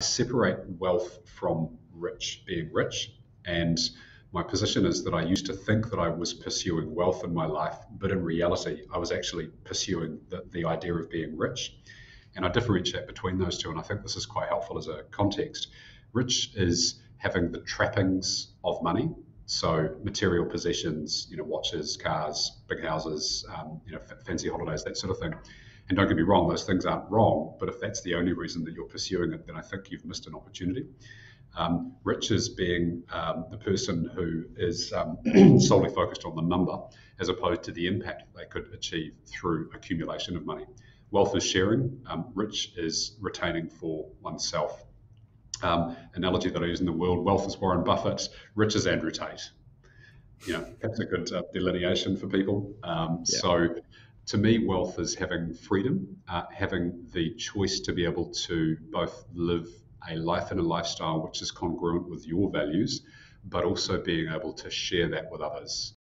separate wealth from rich being rich. And my position is that I used to think that I was pursuing wealth in my life, but in reality, I was actually pursuing the, the idea of being rich. And I differentiate between those two, and I think this is quite helpful as a context. Rich is having the trappings of money, so material possessions, you know, watches, cars, big houses, um, you know, f- fancy holidays, that sort of thing. And don't get me wrong, those things aren't wrong, but if that's the only reason that you're pursuing it, then I think you've missed an opportunity. Um, rich is being um, the person who is um, solely focused on the number as opposed to the impact they could achieve through accumulation of money. Wealth is sharing, um, rich is retaining for oneself. Um, analogy that I use in the world wealth is Warren Buffett, rich is Andrew Tate. You know, that's a good uh, delineation for people. Um, yeah. So, to me, wealth is having freedom, uh, having the choice to be able to both live a life and a lifestyle which is congruent with your values, but also being able to share that with others.